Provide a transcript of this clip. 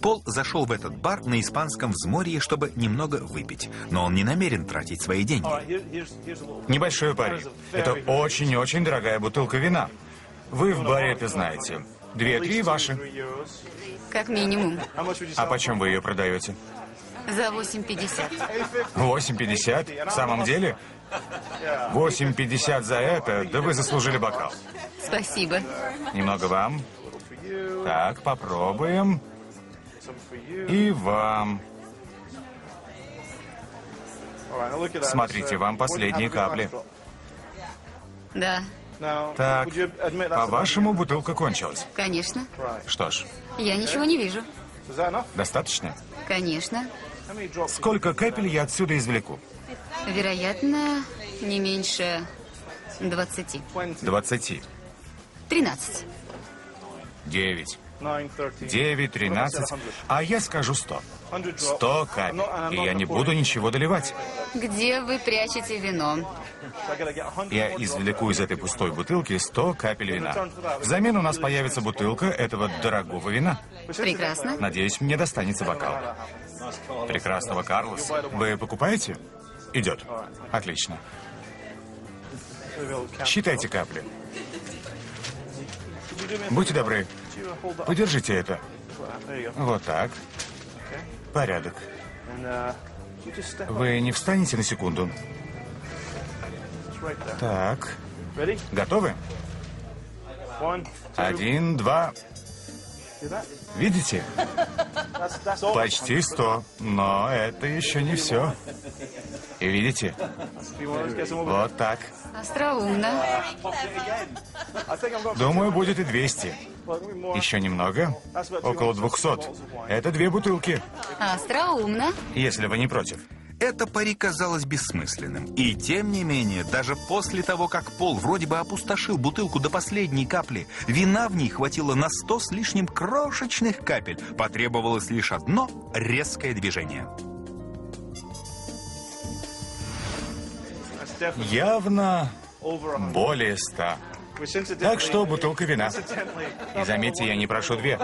Пол зашел в этот бар на испанском взморье, чтобы немного выпить. Но он не намерен тратить свои деньги. Небольшой пари. Это очень-очень дорогая бутылка вина. Вы в баре это знаете. Две-три ваши. Как минимум. А почем вы ее продаете? За 8,50. 8,50? В самом деле? 8,50 за это? Да вы заслужили бокал. Спасибо. Немного вам. Так, попробуем. И вам. Смотрите, вам последние капли. Да, Так, по-вашему, бутылка кончилась. конечно. Что ж, Я ничего не вижу. достаточно? Конечно. Сколько капель я отсюда извлеку? Вероятно, не меньше 20. 20. 13. 9. 9, 13. А я скажу 100. 100 капель. И я не буду ничего доливать. Где вы прячете вино? Я извлеку из этой пустой бутылки 100 капель вина. Взамен у нас появится бутылка этого дорогого вина. Прекрасно. Надеюсь, мне достанется бокал. Прекрасного, Карлос. Вы покупаете? Идет. Отлично. Считайте капли. Будьте добры. Подержите это. Вот так. Порядок. Вы не встанете на секунду? Так. Готовы? Один, два. Видите? Почти сто. Но это еще не все. И видите? Вот так. Остроумно. Думаю, будет и 200. Еще немного. Около 200. Это две бутылки, Остроумно. если вы не против. Это пари казалось бессмысленным. И тем не менее, даже после того, как Пол вроде бы опустошил бутылку до последней капли, вина в ней хватило на сто с лишним крошечных капель. Потребовалось лишь одно резкое движение. Явно более ста. Так что бутылка вина. И заметьте, я не прошу две.